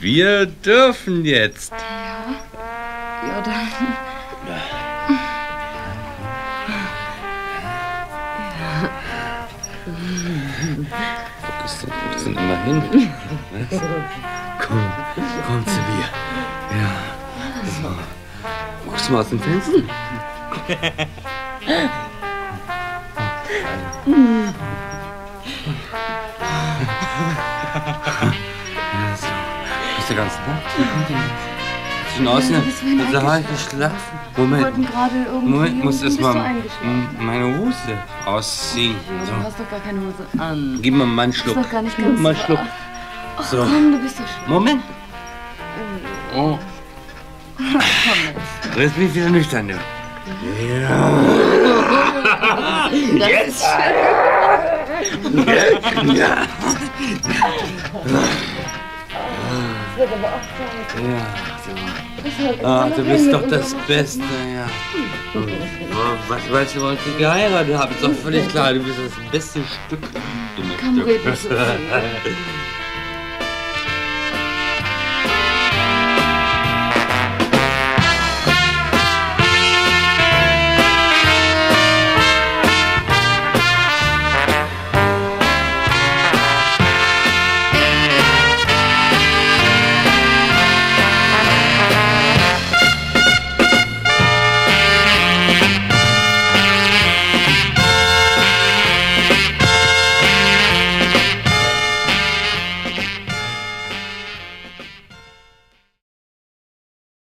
Wir dürfen jetzt. Ja, dann. Wo ist denn, wo ist denn immer hin? Was? Komm, komm zu mir. Ja. So. Guckst du mal aus dem Fenster? Ja, so. Bist du ganz nackt? Zwischen außen das wär hat er halt geschlafen. Moment. Moment, muss erst mal du meine Hose ausziehen. Du So. hast doch gar keine Hose an. Gib mir mal einen Schluck. Doch gar nicht Gib ganz mal einen. Schluck. So. komm, du bist schön. Moment. Oh. Komm jetzt. Du bist mich wieder nüchtern, du. Ja. Jetzt. schön. Ja. Wird aber auch Zeit. Ja. Das wird Ah, immer du bist doch das so. Beste, ja. Was weißt du, wollte ich geheiratet habe? Ist doch völlig klar, du bist das beste Stück. Komm, red nicht Stück. so viel.